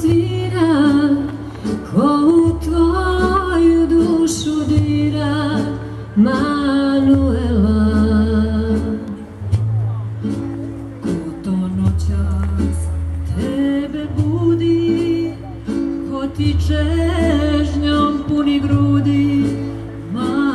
svira Ko u tvoju dušu dira Manuela. Ko to noćas tebe budi Ko ti čežnjom puni grudi Manuela